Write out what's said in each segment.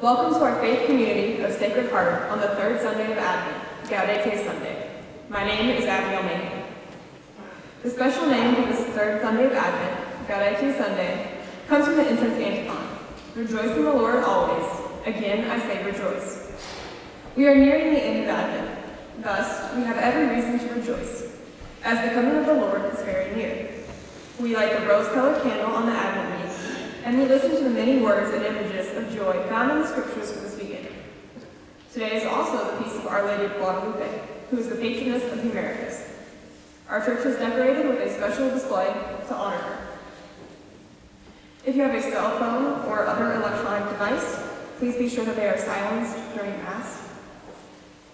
Welcome to our faith community of Sacred Heart on the third Sunday of Advent, Gaudete Sunday. My name is Abigail Mayhew. The special name for this third Sunday of Advent, Gaudete Sunday, comes from the entrance antiphon. Rejoice in the Lord always. Again, I say rejoice. We are nearing the end of Advent. Thus, we have every reason to rejoice, as the coming of the Lord is very near. We light the rose-colored candle on the Advent and we listen to the many words and images of joy found in the scriptures for this beginning. Today is also the feast of Our Lady of Guadalupe, who is the patroness of the Americas. Our church is decorated with a special display to honor her. If you have a cell phone or other electronic device, please be sure that they are silenced during Mass.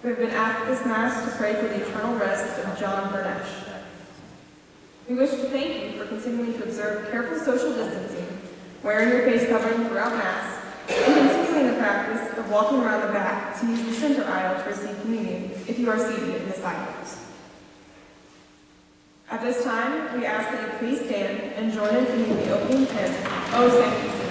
We have been asked this Mass to pray for the eternal rest of John Burnesh. We wish to thank you for continuing to observe careful social distancing, wearing your face covering throughout Mass, and continuing the practice of walking around the back to use the center aisle to receive communion if you are seated in the rows. At this time, we ask that you please stand and join us in the opening hymn, O Sanctus.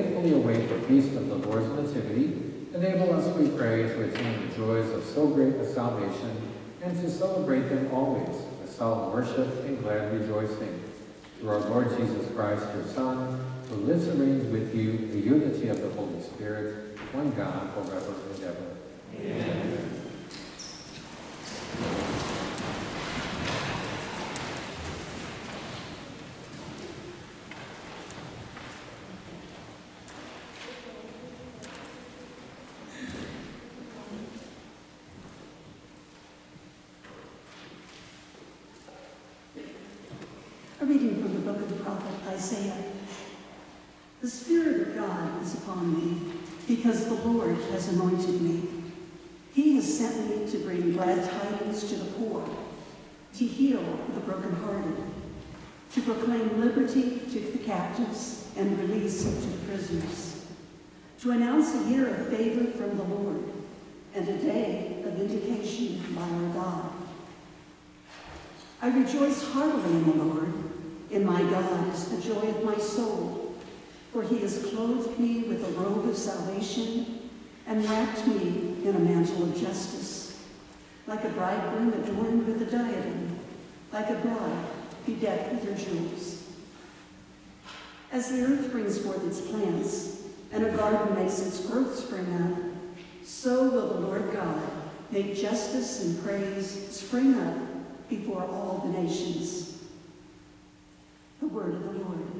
Faithfully await the feast of the Lord's Nativity, enable us, we pray, to attain the joys of so great a salvation, and to celebrate them always with solemn worship and glad rejoicing. Through our Lord Jesus Christ, your Son, who lives and reigns with you the unity of the Holy Spirit, one God, forever and ever. Amen. A reading from the book of the prophet Isaiah. The Spirit of God is upon me, because the Lord has anointed me. He has sent me to bring glad tidings to the poor, to heal the brokenhearted, to proclaim liberty to the captives and release to the prisoners, to announce a year of favor from the Lord and a day of vindication by our God. I rejoice heartily in the Lord. In my God is the joy of my soul, for he has clothed me with a robe of salvation and wrapped me in a mantle of justice, like a bridegroom adorned with a diadem, like a bride bedecked with her jewels. As the earth brings forth its plants, and a garden makes its growth spring up, so will the Lord God make justice and praise spring up before all the nations. The word of the Lord.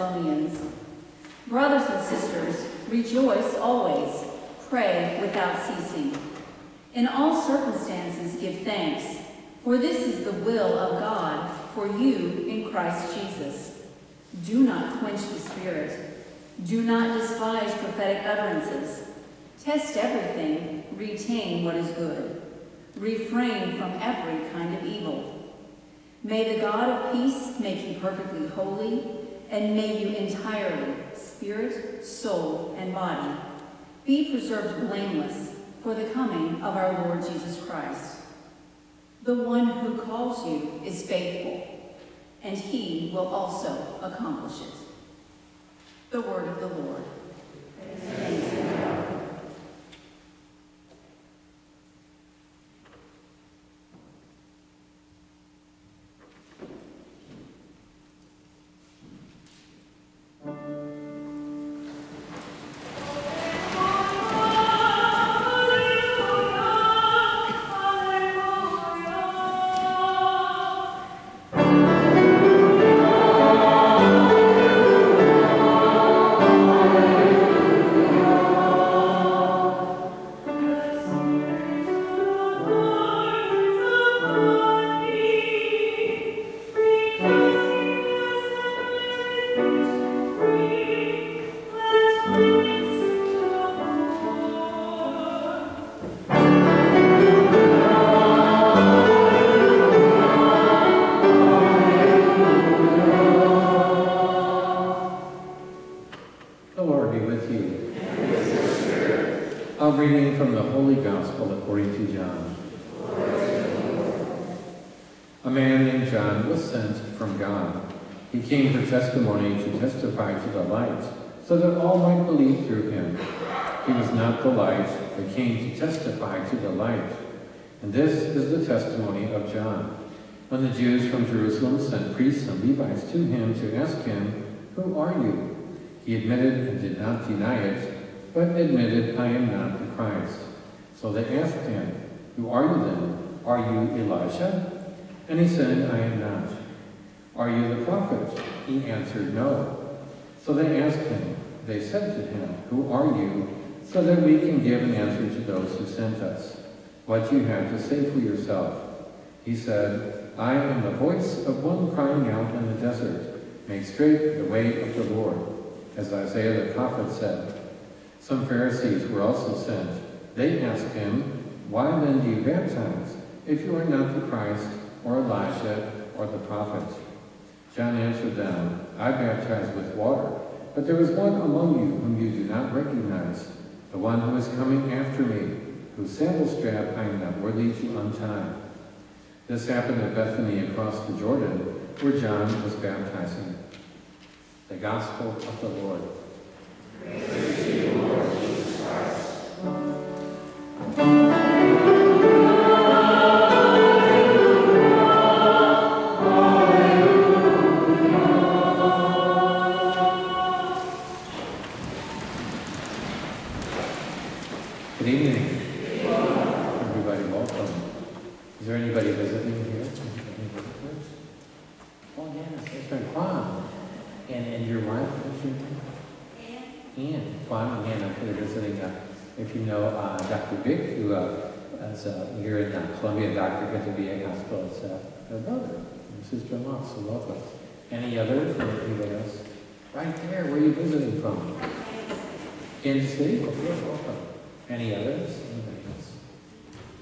Thessalonians. Brothers and sisters, rejoice always, pray without ceasing. In all circumstances give thanks, for this is the will of God for you in Christ Jesus. Do not quench the Spirit. Do not despise prophetic utterances. Test everything, retain what is good. Refrain from every kind of evil. May the God of peace make you perfectly holy, and may you entirely, spirit, soul, and body, be preserved blameless for the coming of our Lord Jesus Christ. The one who calls you is faithful, and he will also accomplish it. The word of the Lord. Thanks be testimony to testify to the light, so that all might believe through him. He was not the light, but came to testify to the light. And this is the testimony of John. When the Jews from Jerusalem sent priests and Levites to him to ask him, Who are you? He admitted and did not deny it, but admitted, I am not the Christ. So they asked him, Who are you then? Are you Elijah? And he said, I am not. Are you the prophet? He answered, No. So they asked him, they said to him, Who are you? So that we can give an answer to those who sent us. What you have to say for yourself? He said, I am the voice of one crying out in the desert, Make straight the way of the Lord, as Isaiah the prophet said. Some Pharisees were also sent. They asked him, Why then do you baptize, if you are not the Christ, or Elijah, or the prophet? John answered them, I baptize with water, but there is one among you whom you do not recognize, the one who is coming after me, whose sandal strap I am not worthy to untie. This happened at Bethany across the Jordan, where John was baptizing. The Gospel of the Lord. Good welcome. Is there anybody visiting here? Oh, yes, that's friend Kwan. And, and your wife, what's your name? Ann. Kwan and Ann, I'm visiting, uh, if you know, uh, Dr. Vic, who, uh, is, uh, here in uh, Columbia, Dr. at the VA hospital, it's, uh, her brother, her sister-in-law, so welcome. Any others, or anybody else? Right there, where are you visiting from? Kansas City? Okay, welcome. Any others? Anybody else?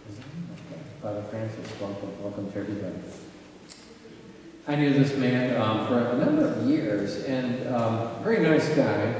Is there any? Okay. Father Francis, welcome, welcome to everybody. I knew this man um, for a number of years, and um, very nice guy.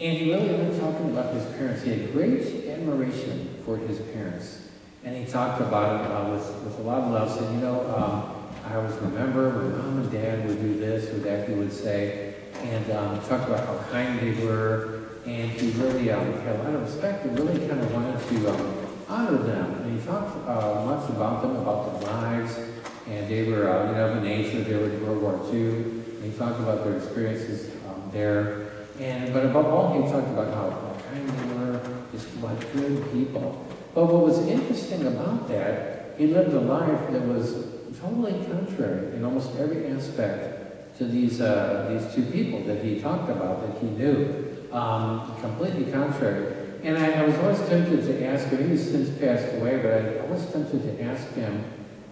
And he really loved talking about his parents. He had great admiration for his parents, and he talked about it uh, with, with a lot of love. Said, you know, um, I always remember when mom and dad would do this or that. He would say, and um, talked about how kind they were, and he really um, had a lot of respect and really kind of wanted to um, honor them. And he talked uh, much about them, about their lives, and they were, uh, you know, age that they were in World War II. And he talked about their experiences um, there. And but above all, he talked about how, how kind they were, just what good people. But what was interesting about that, he lived a life that was totally contrary in almost every aspect to these uh, these two people that he talked about that he knew. Um, completely contrary. And I, I was always tempted to ask him, he's since passed away, but I, I was tempted to ask him,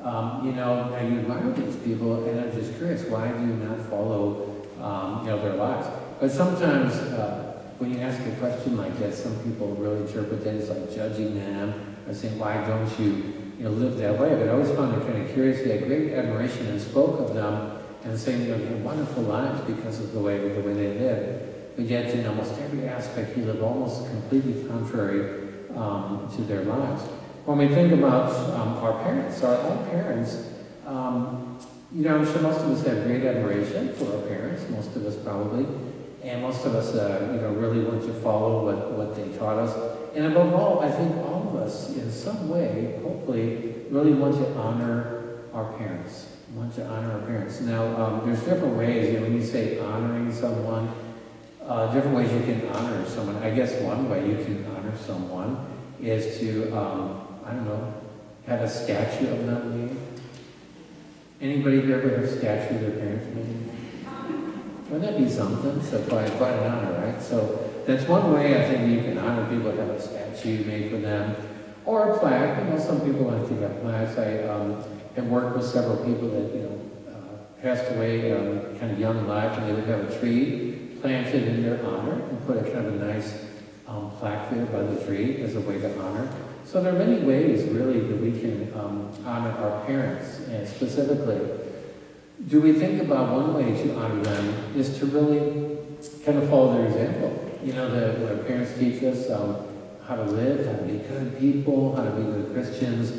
um, you know, now you admire these people, and I'm just curious, why do you not follow, um, you know, their lives? But sometimes uh, when you ask a question like that, some people really interpret that as like judging them or saying, why don't you, you know, live that way? But I always found it kind of curious. He had great admiration and spoke of them and saying, you know, they had wonderful lives because of the way the way they lived. But yet, in almost every aspect, he lived almost completely contrary um, to their lives. When we think about um, our parents, our own parents, um, you know, I'm sure most of us have great admiration for our parents, most of us probably, and most of us, uh, you know, really want to follow what, what they taught us. And above all, I think all of us, in some way, hopefully, really want to honor our parents, want to honor our parents. Now, um, there's different ways, you know, when you say honoring someone, uh, different ways you can honor someone. I guess one way you can honor someone is to, um, I don't know, have a statue of them made. Anybody here ever have a statue of their parents made? Wouldn't that be something? So quite, quite an honor, right? So that's one way I think you can honor people, have a statue made for them. Or a plaque, you know, some people like to have plaques. I um, have worked with several people that, you know, uh, passed away um, kind of young in life, and they would have a tree planted in their honor and put a kind of a nice um, plaque there by the tree as a way to honor. So there are many ways, really, that we can um, honor our parents, and specifically. Do we think about one way to honor them is to really kind of follow their example? You know, the, our parents teach us, um, how to live, how to be good people, how to be good Christians.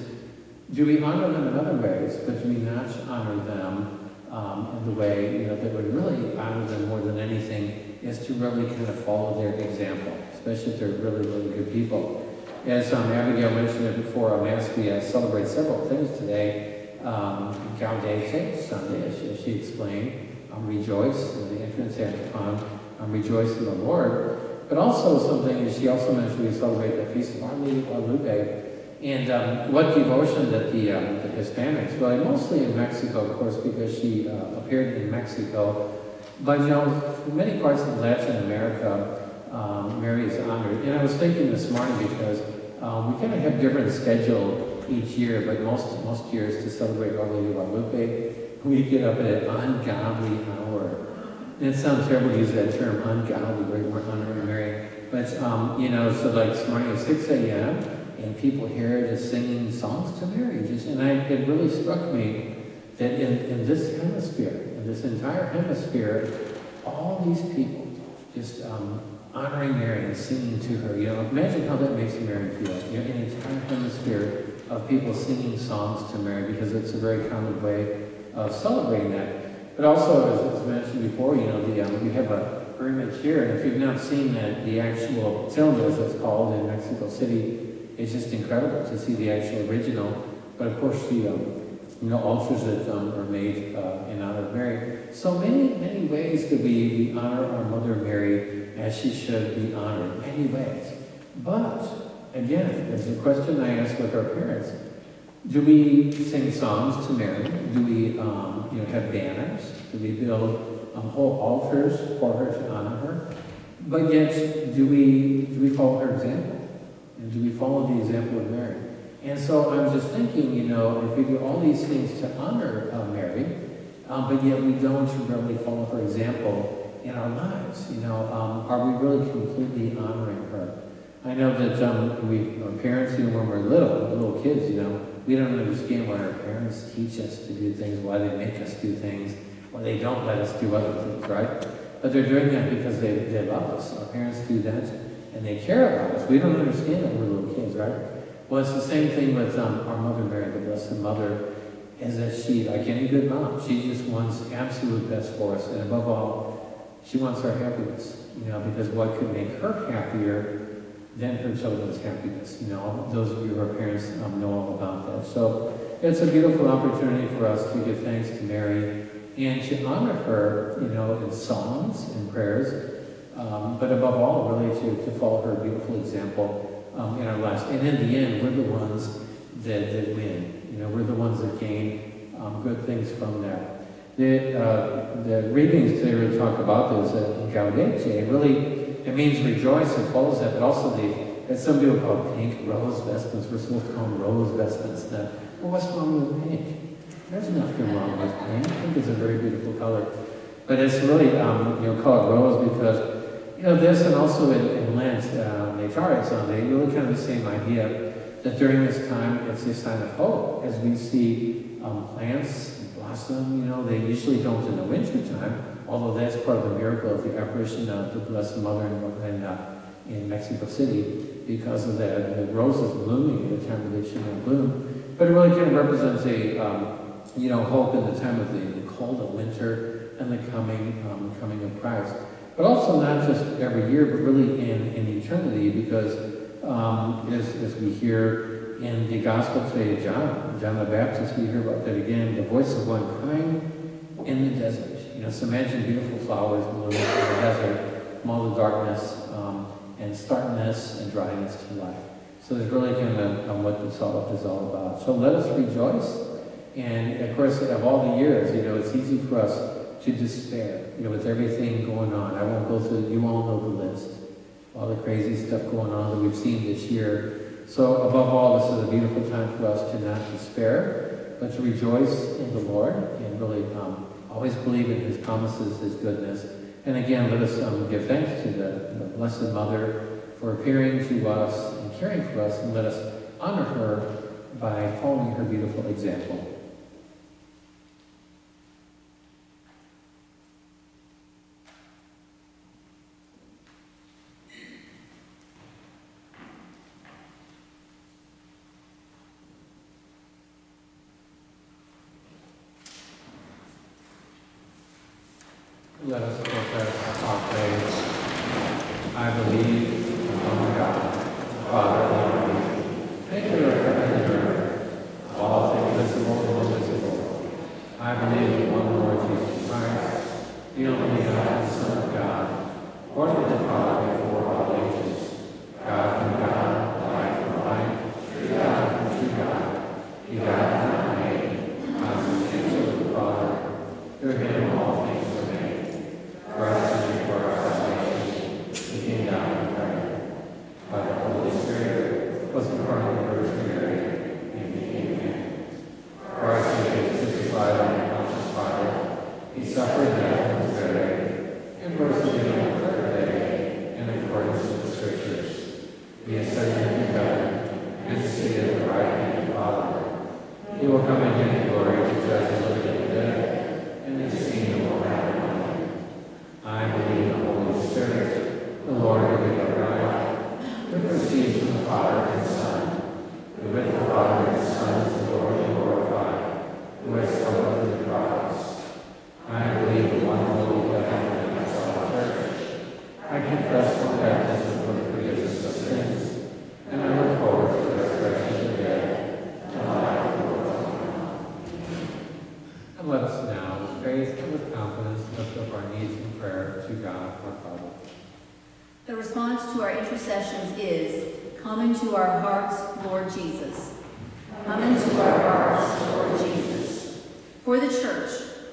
Do we honor them in other ways, but do we not honor them um, in the way you know that would really honor them more than anything is to really kind of follow their example, especially if they're really, really good people. As um, Abigail mentioned it before, um, as we uh, celebrate several things today, um, Gaudete, Sunday, as she, as she explained, um, rejoice, in the entrance antiphon, um, rejoice in the Lord. But also something, she also mentioned, we celebrate the Feast of Our Lady of Guadalupe. And um, what devotion that the, um, the Hispanics, well, mostly in Mexico, of course, because she uh, appeared in Mexico. But, you know, many parts of Latin America, um, Mary is honored. And I was thinking this morning because um, we kind of have different schedule each year, but most, most years to celebrate Our Lady of Guadalupe, we get up at an ungodly hour. And it sounds terrible to use that term, ungodly, right? We're honoring Mary. But, um, you know, so like this morning at 6 a.m., and people here just singing songs to Mary. Just, and I, it really struck me that in, in this hemisphere, in this entire hemisphere, all these people just um, honoring Mary and singing to her. You know, imagine how that makes Mary feel. You know, an entire hemisphere of people singing songs to Mary because it's a very common way of celebrating that. But also, as, as mentioned before, you know, the, um, we have a image here, and if you've not seen that, the actual tilma, as it's called in Mexico City, it's just incredible to see the actual original. But of course, the um, you know altars that um, are made uh, in honor of Mary. So many many ways that we, we honor our Mother Mary as she should be honored. Many ways. But again, there's a question I ask with our parents: Do we sing songs to Mary? Do we um, you know have banners? Do we build um, whole altars for her to honor her? But yet, do we do we follow her example? Do we follow the example of Mary? And so I'm just thinking, you know, if we do all these things to honor uh, Mary, um, but yet we don't really follow her example in our lives, you know, um, are we really completely honoring her? I know that um, we, our parents, even when we're little, little kids, you know, we don't understand why our parents teach us to do things, why they make us do things, why they don't let us do other things, right? But they're doing that because they, they love us. Our parents do that and they care about us. We don't understand that we're little kids, right? Well, it's the same thing with um, our Mother Mary, the Blessed Mother, is that she, like any good mom, she just wants absolute best for us. And above all, she wants our happiness, you know, because what could make her happier than her children's happiness? You know, those of you who are parents um, know all about that. So it's a beautiful opportunity for us to give thanks to Mary and to honor her, you know, in songs and prayers um, but above all, really to, to follow her beautiful example um, in our lives. And in the end, we're the ones that, that win. You know, we're the ones that gain um, good things from there. The, uh, the readings today really talk about this uh, Gaudete. Really, it means rejoice and follows that, but also the, as some people call pink rose vestments. We're supposed to call them rose vestments now. Well, what's wrong with pink? There's nothing wrong with pink. Pink is a very beautiful color. But it's really, um, you know, called rose because you know, this and also in, in Lent, uh, Laetare Sunday, really kind of the same idea that during this time it's a sign of hope as we see um, plants blossom. You know, they usually don't in the winter time, although that's part of the miracle of the apparition of the Blessed Mother in, in, uh, in Mexico City because of the, the roses blooming at the time of they should not bloom. But it really kind of represents a, um, you know, hope in the time of the, the cold of winter and the coming, um, coming of Christ but also not just every year, but really in, in eternity, because um, as, as we hear in the Gospel today of John, John the Baptist, we hear about that again, the voice of one crying in the desert. You know, so imagine beautiful flowers in the desert, all the darkness um, and starkness and dryness to life. So there's really kind of what this all is all about. So let us rejoice. And of course, of all the years, you know, it's easy for us to despair, you know, with everything going on. I won't go through, you all know the list, all the crazy stuff going on that we've seen this year. So above all, this is a beautiful time for us to not despair, but to rejoice in the Lord and really um, always believe in his promises, his goodness. And again, let us um, give thanks to the, the Blessed Mother for appearing to us and caring for us, and let us honor her by following her beautiful example. Let us profess our faith. I believe in one God, Father Almighty, maker of heaven and earth, all things visible and invisible. I believe in one Lord Jesus Christ, the only begotten Son of God, born of the Father before all ages, God from God, light from light, true God from true God, begotten not made, consubstantial with the Father, through him all things were made. For us and for our salvation, he came down from heaven. By the Holy Spirit, was incarnate of the Virgin Mary, and became man. For our sins, crucified on the Pontius Pilate, he suffered death and was buried, and rose again on the third day, in accordance with the Scriptures. He ascended into heaven, and is seated at the right hand of the Father. He will come again in glory to judge the living and the dead, and his kingdom will have no end. I believe in the Holy Spirit, the Lord who is our guide, who proceeds from the Father and Son, who with the Father and Son is the Lord and glorified, who has spoken to the prophets. I believe in one holy Catholic and Apostolic Church. I confess one baptism for the forgiveness of sins, and I look forward to the resurrection of the dead and the life of the world. And let us now, with faith and with confidence, lift up our needs in prayer to God our Father. The response to our intercessions is, Come into our hearts, Lord Jesus. Come into our hearts, Lord Jesus. For the church,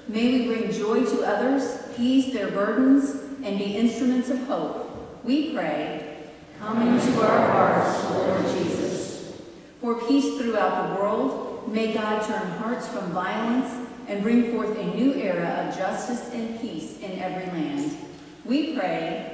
may we bring joy to others, ease their burdens, and be instruments of hope. We pray, Come into our hearts, Lord Jesus. For peace throughout the world, may God turn hearts from violence and bring forth a new era of justice and peace in every land. We pray,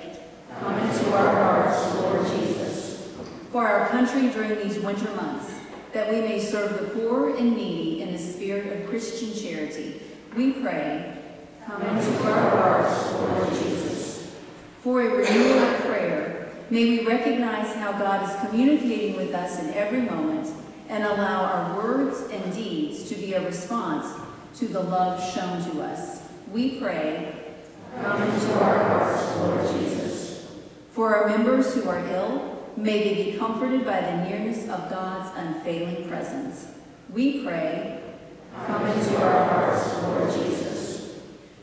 Into our hearts, Lord Jesus. For our country during these winter months, that we may serve the poor and needy in the spirit of Christian charity, we pray, Come into our hearts, Lord Jesus. For a renewal of prayer, may we recognize how God is communicating with us in every moment and allow our words and deeds to be a response to the love shown to us. We pray, Come into our hearts, Lord Jesus. For our members who are ill, may they be comforted by the nearness of God's unfailing presence. We pray, Come into our hearts, Lord Jesus.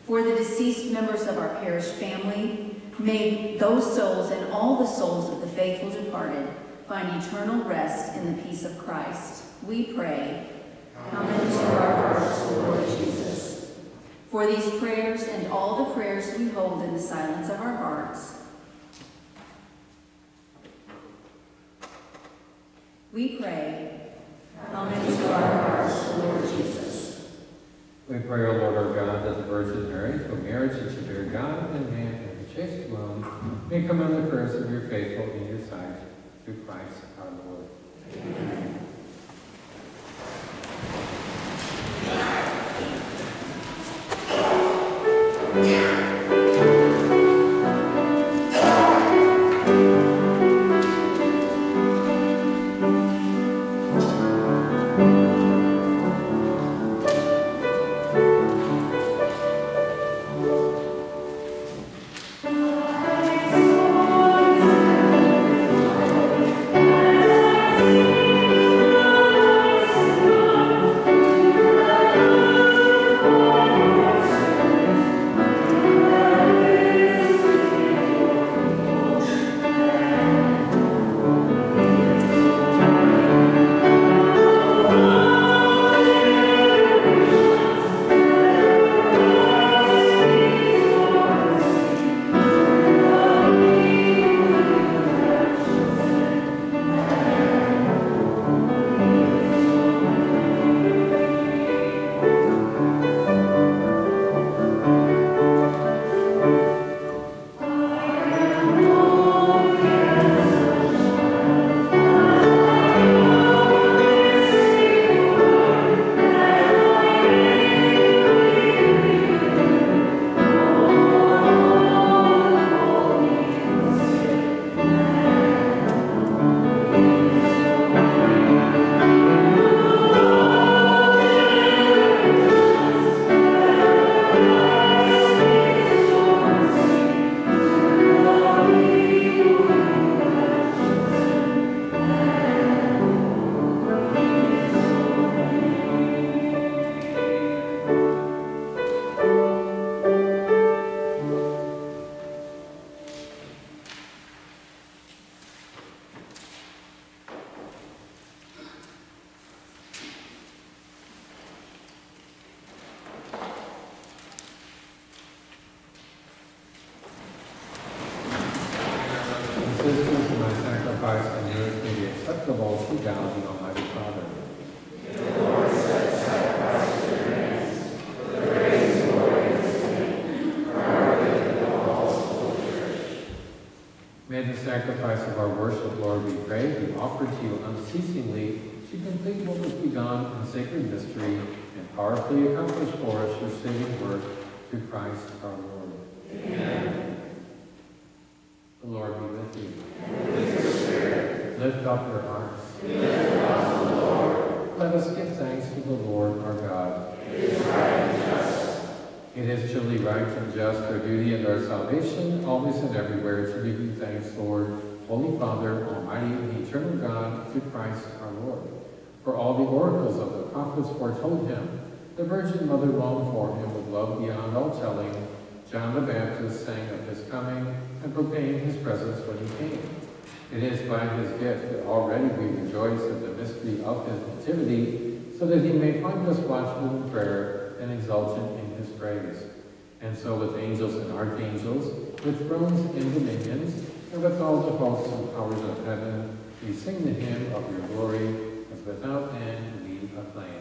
For the deceased members of our parish family, may those souls and all the souls of the faithful departed find eternal rest in the peace of Christ. We pray, Come into our hearts, Lord Jesus. For these prayers and all the prayers we hold in the silence of our hearts, we pray, Come into our hearts, Lord Jesus. We pray, O Lord our God, that the Virgin Mary, through marriage and to bear God and man and the chaste womb, may come under the curse of your faithful sacrifice of our worship, Lord, we pray, we offer to you unceasingly to complete what was begun in sacred mystery and powerfully accomplish for us your saving work through Christ our Lord. Amen. The Lord be with you. Lift up your hearts. Let us give thanks to the Lord our God. It is truly right and just, our duty and our salvation, always and everywhere, to give you thanks, Lord, Holy Father, Almighty and eternal God, through Christ our Lord. For all the oracles of the prophets foretold him, the Virgin Mother longed for him with love beyond all telling. John the Baptist sang of his coming and proclaimed his presence when he came. It is by his gift that already we rejoice at the mystery of his nativity, so that he may find us watchful in prayer and exultant in his praise. And so with angels and archangels, with thrones and dominions, and with all the hosts and powers of heaven, we sing the hymn of your glory, without end we acclaim.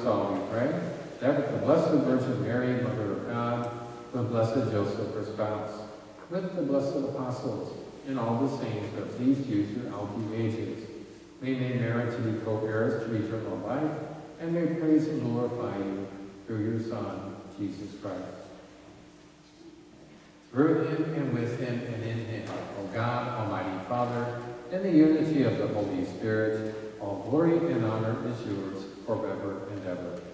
On all, we pray, that with the Blessed Virgin Mary, Mother of God, with Blessed Joseph, her spouse, with the blessed apostles and all the saints have pleased you throughout the ages. We may merit to be co-heirs to eternal life, and may praise and glorify you through your Son, Jesus Christ. Through him and with him and in him, O God, Almighty Father, in the unity of the Holy Spirit, all glory and honor is yours forever and ever.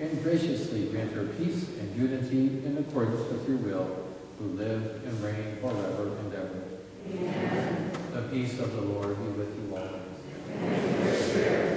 and graciously grant her peace and unity in accordance with your will, who live and reign forever and ever. Amen. The peace of the Lord be with you always.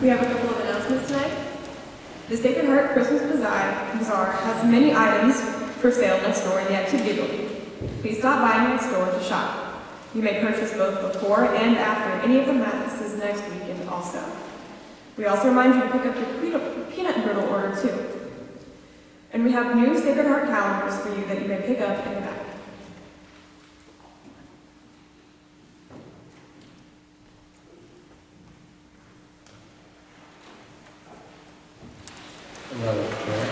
We have a couple of announcements tonight. The Sacred Heart Christmas Bazaar has many items for sale next door in the activity building. Please stop by next door to shop. You may purchase both before and after any of the masses next weekend also. We also remind you to pick up your peanut brittle order too. And we have new Sacred Heart calendars for you that you may pick up in the back. Let us pray.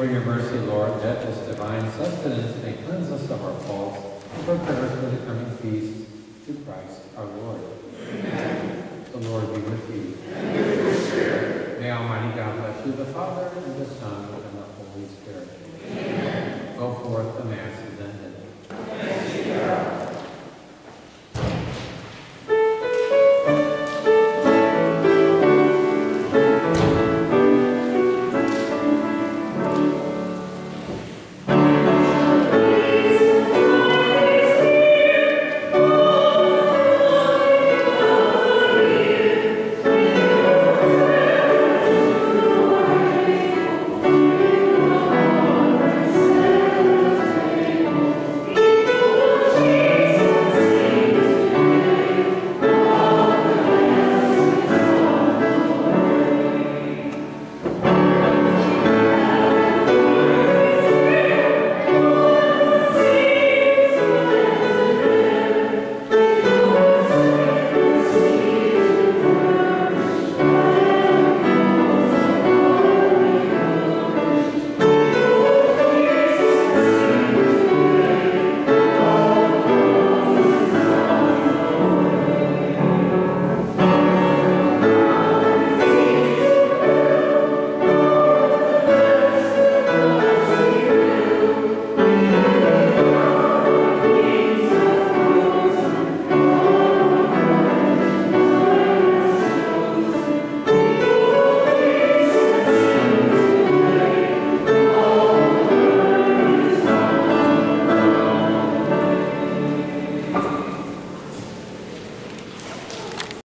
Implore your mercy, Lord, that this divine sustenance may cleanse us of our faults and prepare us for the coming feast through Christ our Lord. Amen. The Lord be with you. And with your spirit. May Almighty God bless you, the Father, and the Son,